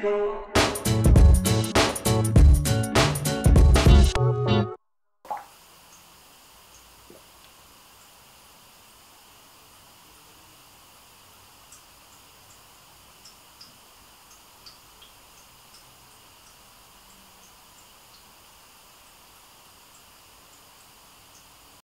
Go.